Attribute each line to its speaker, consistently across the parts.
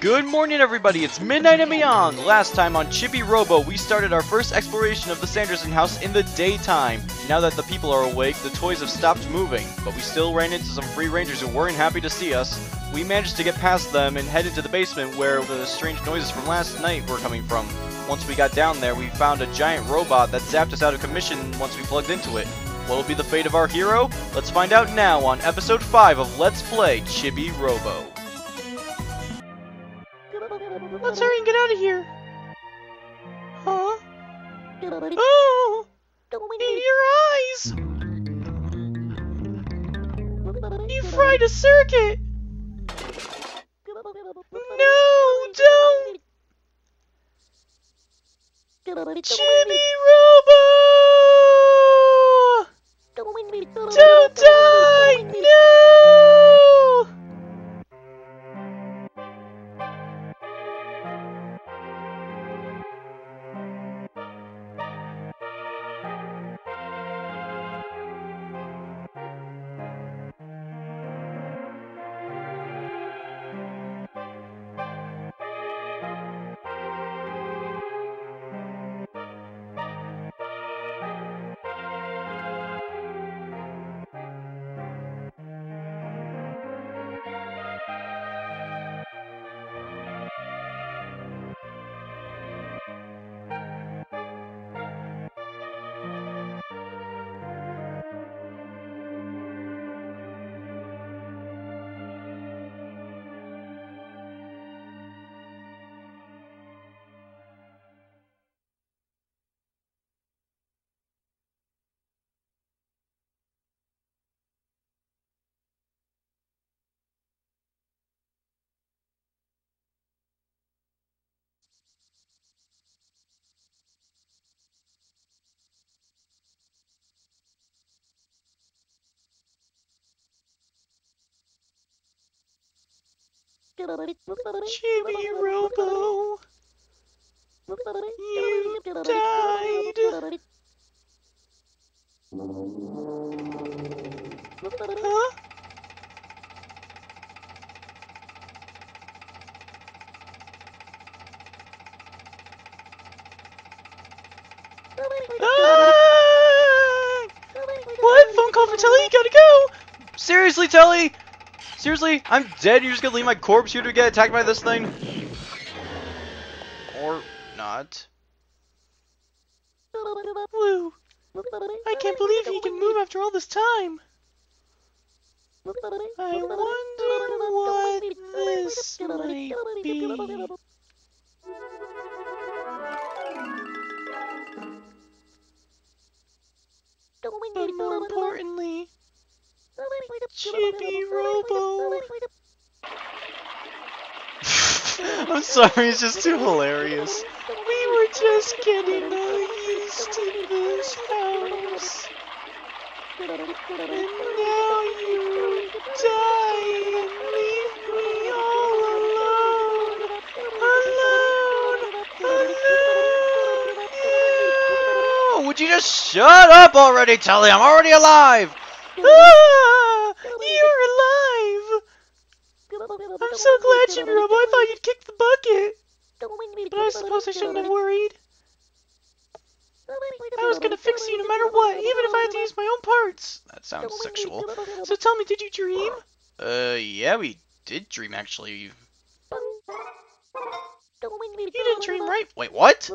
Speaker 1: Good morning, everybody. It's midnight and beyond. Last time on Chibi Robo, we started our first exploration of the Sanderson house in the daytime. Now that the people are awake, the toys have stopped moving, but we still ran into some free rangers who weren't happy to see us. We managed to get past them and head into the basement where the strange noises from last night were coming from. Once we got down there, we found a giant robot that zapped us out of commission once we plugged into it. What will be the fate of our hero? Let's find out now on episode 5 of Let's Play Chibi Robo. Let's hurry and get out of here. Huh? Oh! In your eyes! You fried a circuit! No, don't! Chibi Robo! Don't die! No! Chibi Robo, you died. Huh? Ah! What? Phone call for Telly? You Gotta go! Seriously, Telly? Seriously? I'm dead. You're just gonna leave my corpse here to get attacked by this thing? Or not. Woo. I can't believe he can move after all this time. I wonder what this might be. Chibi Robo. I'm sorry, it's just too hilarious. We were just getting used to this house. And now you die and leave me all alone. Alone. Alone. Yeah. Would you just shut up already, Telly? I'm already alive. Ah, you're alive. I'm so glad, Chibi Robo. I thought you'd kick the bucket. But I suppose I shouldn't have worried. I was gonna fix you no matter what, even if I had to use my own parts. That sounds sexual. So tell me, did you dream? Uh, yeah, we did dream actually. You didn't dream, right? Wait, what?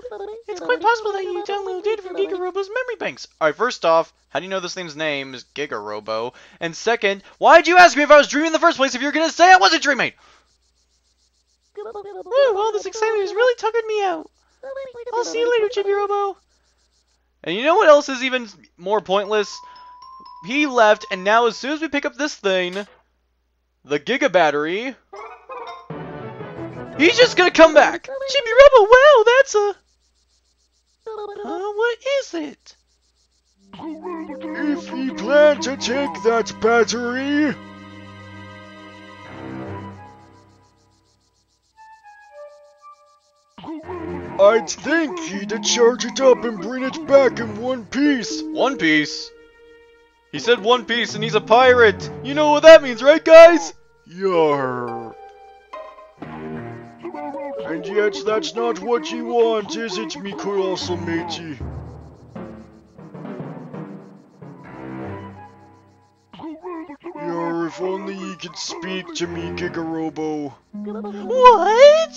Speaker 1: It's quite possible that you downloaded data from Giga Robo's memory banks. Alright, first off, how do you know this thing's name is Giga Robo? And second, why'd you ask me if I was dreaming in the first place if you're gonna say I wasn't dreaming? Ooh, all this excitement is really tugging me out. I'll see you later, Chibi Robo. And you know what else is even more pointless? He left, and now as soon as we pick up this thing, the Giga Battery, he's just gonna come back. Jimmy Robo, wow, that's a... Uh, what is it?
Speaker 2: If you plan to take that battery, I'd think he'd charge it up and bring it back in one piece.
Speaker 1: One Piece? He said One Piece and he's a pirate. You know what that means, right, guys?
Speaker 2: Yar. Yet that's not what you want, is it, me colossal matey? If only you could speak to me, Gigarobo.
Speaker 1: What?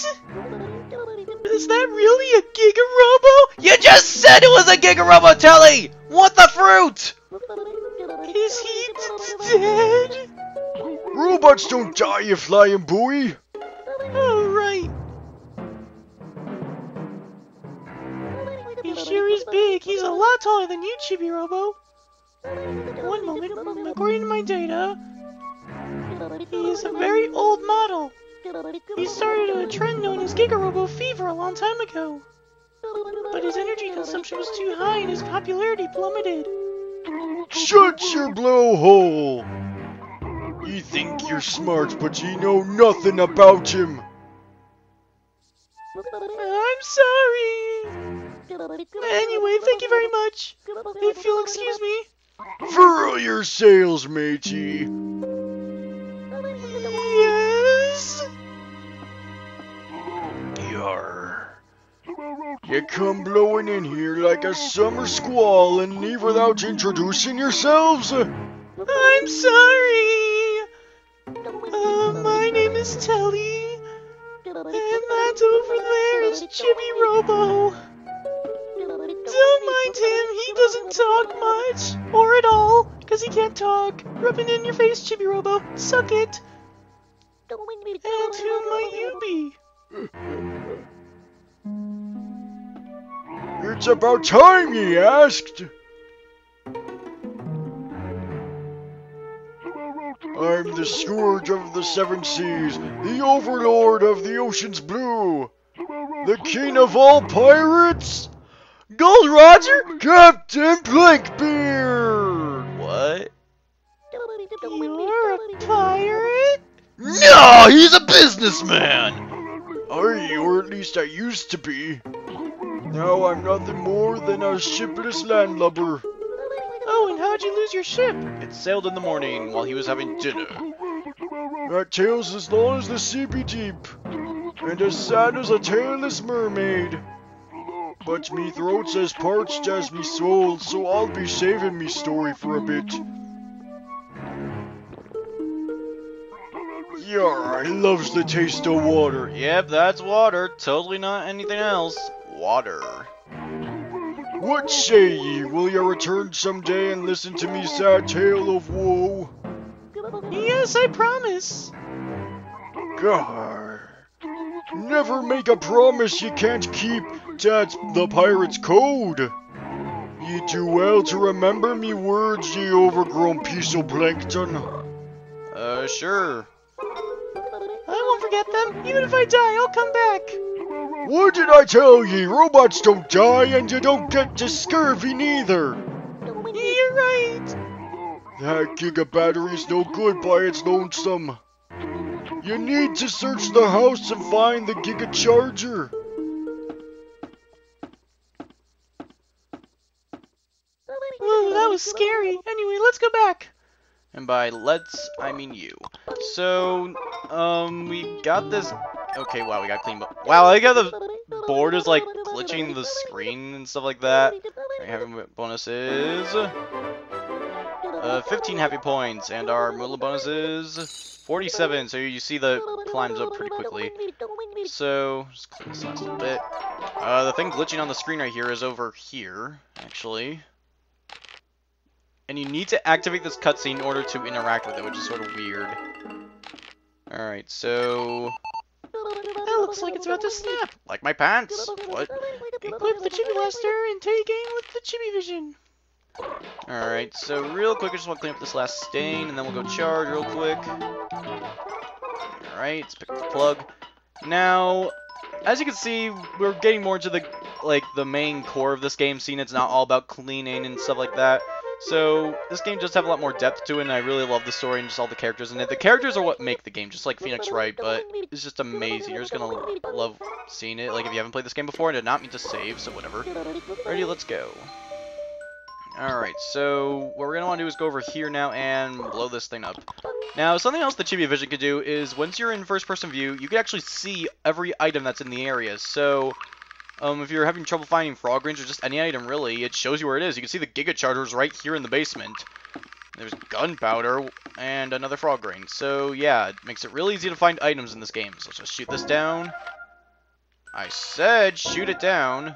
Speaker 1: Is that really a Gigarobo? You just said it was a Gigarobo, Telly! What the fruit? Is he dead?
Speaker 2: Robots don't die, you flying buoy!
Speaker 1: Big. He's a lot taller than you, Chibi Robo. One moment. According to my data, he is a very old model. He started a trend known as Gigarobo fever a long time ago. But his energy consumption was too high and his popularity plummeted.
Speaker 2: Shut your blowhole! You think you're smart, but you know nothing about him.
Speaker 1: I'm sorry. Anyway, thank you very much. If you'll excuse me.
Speaker 2: Furl your sails, matey.
Speaker 1: Yes.
Speaker 2: Yar. You come blowing in here like a summer squall and leave without introducing yourselves?
Speaker 1: I'm sorry. Uh, my name is Telly. And that over there is Chibi Robo. Don't mind him, he doesn't talk much. Or at all, because he can't talk. Rub it in your face, Chibi Robo. Suck it. And who might you be?
Speaker 2: It's about time ye asked. I'm the scourge of the seven seas, the overlord of the ocean's blue, the king of all pirates,
Speaker 1: Gold Roger?
Speaker 2: Oh Captain Blankbeard!
Speaker 1: What? You're a pirate?
Speaker 2: No, he's a businessman! I, or at least I used to be. Now I'm nothing more than a shipless landlubber.
Speaker 1: Oh, and how'd you lose your ship? It sailed in the morning while he was having dinner.
Speaker 2: That tail's as long as the sea be deep, and as sad as a tailless mermaid. But me throat's as parched as me soul, so I'll be saving me story for a bit. Yar, I loves the taste of water.
Speaker 1: Yep, that's water. Totally not anything else. Water.
Speaker 2: What say ye? Will ye return someday and listen to me sad tale of woe?
Speaker 1: Yes, I promise.
Speaker 2: Gar. Never make a promise you can't keep. That's the pirate's code. Ye do well to remember me words, ye overgrown piece of plankton.
Speaker 1: Uh, sure. I won't forget them. Even if I die, I'll come back.
Speaker 2: What did I tell ye? Robots don't die, and you don't get to scurvy neither.
Speaker 1: You're right.
Speaker 2: That giga battery's no good by its lonesome. You need to search the house and find the giga charger.
Speaker 1: Scary. Anyway, let's go back. And by let's, I mean you. So, um, we got this. Okay, wow, we got clean. Wow, I got the board is like glitching the screen and stuff like that. Alright, having bonuses. Uh, 15 happy points, and our Moolah bonus is 47. So you see the climbs up pretty quickly. So, just clean this last little bit. Uh, the thing glitching on the screen right here is over here, actually. And you need to activate this cutscene in order to interact with it, which is sort of weird. Alright, so... That looks like it's about to snap. Like my pants. What? Equip the Chibi Blaster and take aim with the Chibi Vision. Alright, so real quick, I just want to clean up this last stain, and then we'll go charge real quick. Alright, let's pick up the plug. Now, as you can see, we're getting more into the, like, the main core of this game, seeing it's not all about cleaning and stuff like that. So, this game does have a lot more depth to it, and I really love the story and just all the characters in it. The characters are what make the game, just like Phoenix Wright, but it's just amazing. You're just gonna love seeing it. Like, if you haven't played this game before, I did not mean to save, so whatever. Ready, let's go. Alright, so what we're going to want to do is go over here now and blow this thing up. Now, something else that Chibi Vision could do is once you're in first-person view, you can actually see every item that's in the area. So, um, if you're having trouble finding frog rings or just any item really, it shows you where it is. You can see the Giga Chargers right here in the basement. There's gunpowder and another frog ring. So, yeah, it makes it really easy to find items in this game. So let's just shoot this down. I said shoot it down.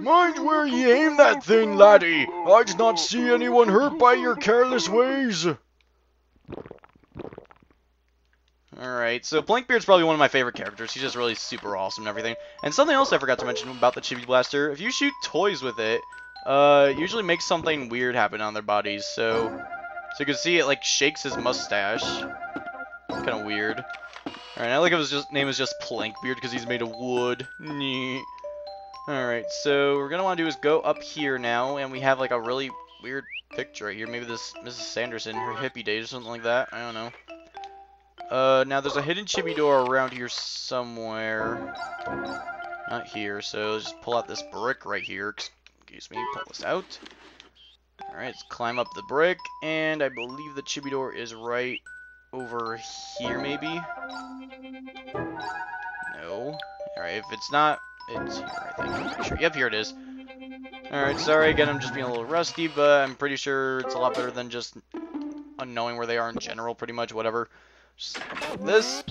Speaker 2: Mind where you aim that thing, laddie. I did not see anyone hurt by your careless ways.
Speaker 1: Alright, so Blankbeard's probably one of my favorite characters. He's just really super awesome and everything. And something else I forgot to mention about the Chibi Blaster, if you shoot toys with it, uh, usually makes something weird happen on their bodies. So, so you can see it like shakes his mustache. Kind of weird. Alright, I like if his just, name is just Plankbeard because he's made of wood. Alright, so we're gonna want to do is go up here now, and we have like a really weird picture right here. Maybe this Mrs. Sanderson, her hippie days or something like that. I don't know. Uh, now there's a hidden chibi door around here somewhere. Not here, so just pull out this brick right here. Excuse me, pull this out. Alright, let's climb up the brick, and I believe the chibi door is right over here, maybe? No. Alright, if it's not, it's here, I think. I'm pretty Sure. Yep, here it is. Alright, sorry again, I'm just being a little rusty, but I'm pretty sure it's a lot better than just unknowing where they are in general, pretty much, whatever. This.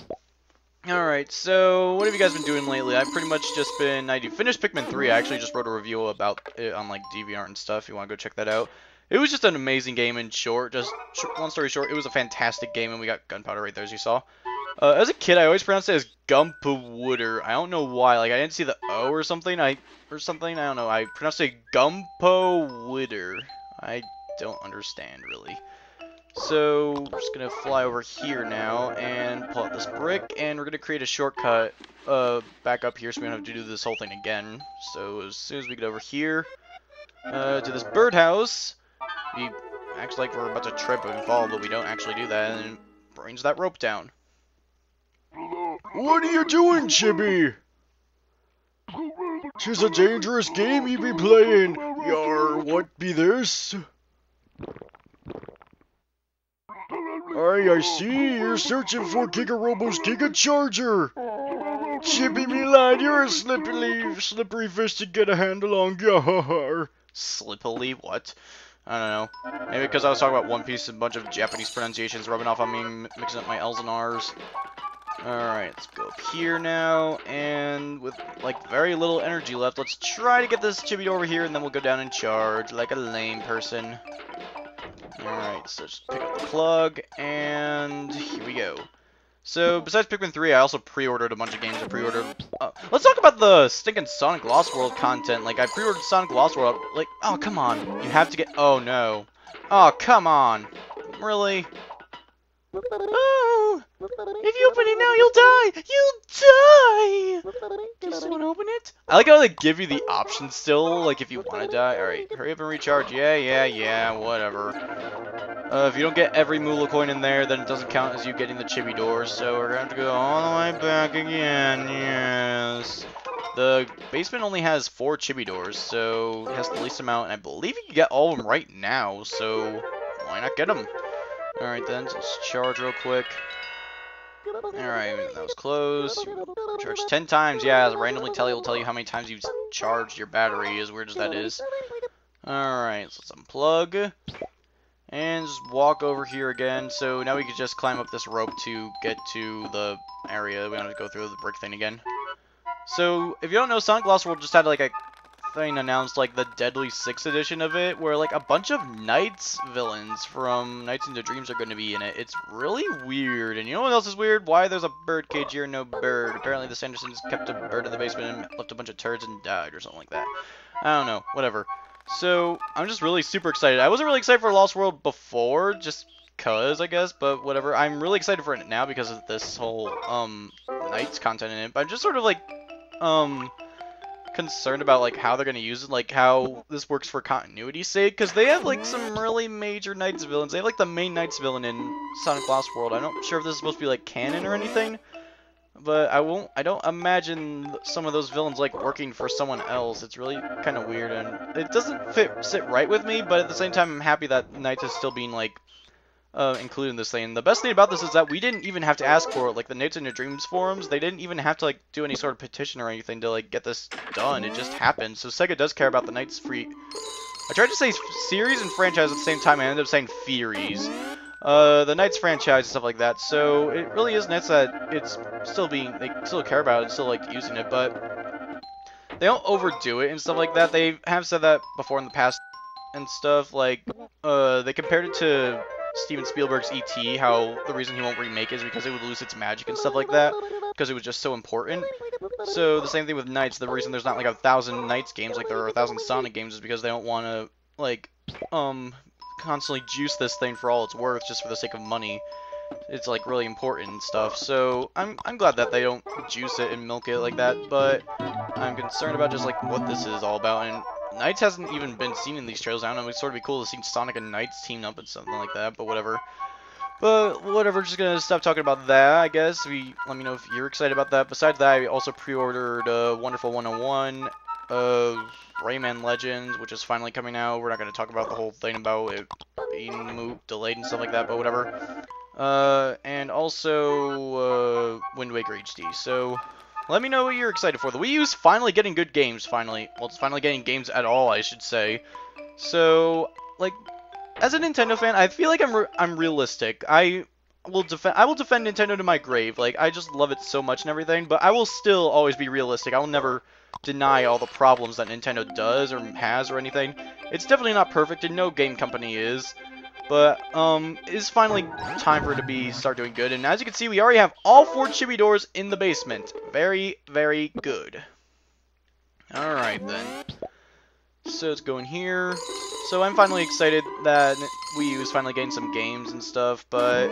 Speaker 1: Alright, so what have you guys been doing lately? I've pretty much just been, I finished Pikmin 3, I actually just wrote a review about it on like DeviantArt and stuff, if you want to go check that out. It was just an amazing game in short, just long story short, it was a fantastic game and we got gunpowder right there as you saw. Uh, as a kid, I always pronounced it as Gumpowooder. I don't know why. Like, I didn't see the O or something. I or something. I don't know. I pronounced it Gumpowooder. I don't understand, really. So, we're just going to fly over here now and pull out this brick. And we're going to create a shortcut uh, back up here so we don't have to do this whole thing again. So, as soon as we get over here uh, to this birdhouse, we act like we're about to trip and fall, but we don't actually do that. And brings that rope down.
Speaker 2: What are you doing, Chibi? Tis a dangerous game you be playing. Yar, what be this? Aye, I oh, see. You're searching for Giga Robo's Giga Charger. Chibi, me lad, you're a slippery, slippery fish to get a handle on. Yar.
Speaker 1: Slippily? What? I don't know. Maybe because I was talking about One Piece, and a bunch of Japanese pronunciations rubbing off on me, mixing up my L's and R's. Alright, let's go up here now, and with, like, very little energy left, let's try to get this chibi over here, and then we'll go down and charge, like a lame person. Alright, so just pick up the plug, and here we go. So, besides Pikmin 3, I also pre-ordered a bunch of games I pre-ordered. Uh, let's talk about the stinking Sonic Lost World content. Like, I pre-ordered Sonic Lost World, like, oh, come on. You have to get, oh, no. Oh, come on. Really? Oh, if you open it now, you'll die. You'll die. Do you still want to open it? I like how they give you the option still, like if you want to die. All right, hurry up and recharge. Yeah, yeah, yeah, whatever. Uh, if you don't get every Moolah coin in there, then it doesn't count as you getting the chibi doors. So we're gonna have to go all the way back again. Yes. The basement only has four chibi doors, so it has the least amount, and I believe you can get all of them right now. So why not get them? Alright then, let's charge real quick. Alright, that was close. Charge 10 times, yeah, randomly tell you, will tell you how many times you've charged your battery, as weird as that is. Alright, so let's unplug. And just walk over here again. So now we can just climb up this rope to get to the area. We have to go through the brick thing again. So, if you don't know, Sonic Lost World just had like a thing announced like the Deadly Six edition of it, where like a bunch of NiGHTS villains from NiGHTS into Dreams are going to be in it. It's really weird. And you know what else is weird? Why there's a bird cage here, and no bird. Apparently the Sandersons kept a bird in the basement and left a bunch of turds and died or something like that. I don't know. Whatever. So I'm just really super excited. I wasn't really excited for Lost World before, just cause I guess, but whatever. I'm really excited for it now because of this whole um NiGHTS content in it. But I'm just sort of like um concerned about like how they're gonna use it, like how this works for continuity's sake, because they have like some really major NiGHTS villains. They have like the main NiGHTS villain in Sonic Lost World. I'm not sure if this is supposed to be like canon or anything. but I won't. I don't imagine some of those villains like working for someone else. It's really kind of weird, and it doesn't fit sit right with me. But at the same time, I'm happy that NiGHTS is still being like uh, included in this thing. And The best thing about this is that we didn't even have to ask for it. Like the NiGHTS in Your Dreams forums, they didn't even have to like do any sort of petition or anything to like get this done. It just happened. So Sega does care about the NiGHTS free. I tried to say series and franchise at the same time. I ended up saying theories uh, the NiGHTS franchise and stuff like that. So it really is nice that it's still being, they still care about it and still like using it, but they don't overdo it and stuff like that. They have said that before in the past and stuff. Like, uh, they compared it to Steven Spielberg's E.T., how the reason he won't remake is because it would lose its magic and stuff like that, because it was just so important. So the same thing with NiGHTS, the reason there's not like a thousand NiGHTS games like there are a thousand Sonic games is because they don't want to, like, um, constantly juice this thing for all it's worth just for the sake of money. It's like really important and stuff. So I'm I'm glad that they don't juice it and milk it like that, but I'm concerned about just like what this is all about. And NiGHTS hasn't even been seen in these trailers. I don't know, it's sort of be cool to see Sonic and NiGHTS team up and something like that, but whatever. But whatever, just gonna stop talking about that, I guess. We Let me know if you're excited about that. Besides that, I also pre-ordered uh, Wonderful 101, uh, Rayman Legends, which is finally coming out. We're not to talk about the whole thing about it being moved, delayed and stuff like that, but whatever. Uh, and also, uh, Wind Waker HD. So, let me know what you're excited for. The Wii U's finally getting good games, finally. Well, it's finally getting games at all, I should say. So, like, as a Nintendo fan, I feel like I'm, re I'm realistic. I will defend I will defend Nintendo to my grave. Like I just love it so much and everything, but I will still always be realistic. I will never deny all the problems that Nintendo does or has or anything. It's definitely not perfect, and no game company is. But, um, it's finally time for it to be start doing good. And as you can see, we already have all four chibi doors in the basement. Very, very good. Alright, then. So it's going here. So I'm finally excited that Wii U is finally getting some games and stuff, but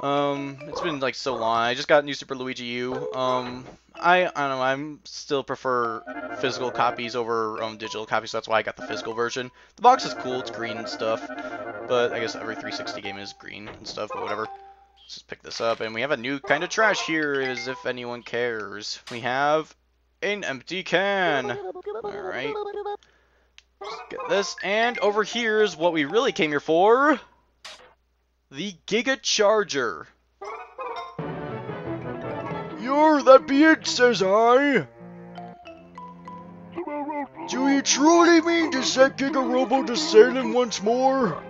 Speaker 1: um, it's been like so long. I just got New Super Luigi U. Um, I I don't know. I'm still prefer physical copies over um, digital copies. So that's why I got the physical version. The box is cool. It's green and stuff. But I guess every 360 game is green and stuff. But whatever. Let's just pick this up, and we have a new kind of trash here. As if anyone cares, we have an empty can. All right. Let's get this, and over here is what we really came here for the Giga Charger.
Speaker 2: You're that be it, says I. Do you truly mean to set Giga Robo to sailing once more?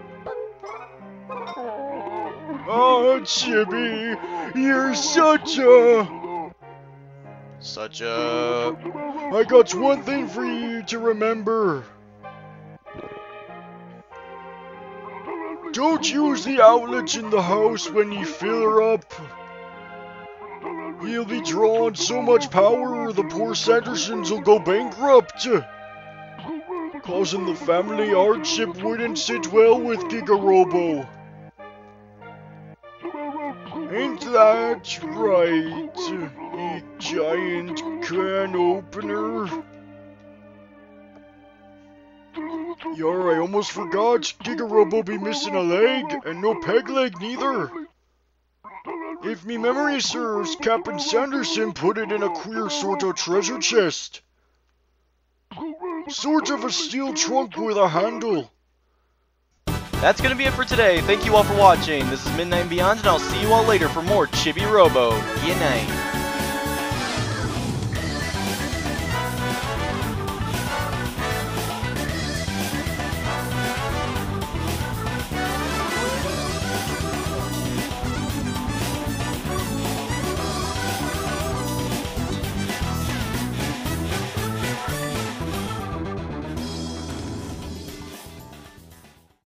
Speaker 2: Oh, Chibi, you're such a...
Speaker 1: Such a...
Speaker 2: I got one thing for you to remember. Don't use the outlets in the house when you fill her up. You'll be drawing so much power the poor Sandersons will go bankrupt. Causing the family hardship wouldn't sit well with Gigarobo. Ain't that right, you giant can opener? Yar, I almost forgot. Gigarobo be missing a leg, and no peg leg neither. If me memory serves, Captain Sanderson put it in a queer sort of treasure chest. Sort of a steel trunk with a handle.
Speaker 1: That's gonna be it for today. Thank you all for watching. This is Midnight Beyond, and I'll see you all later for more Chibi Robo. Good night.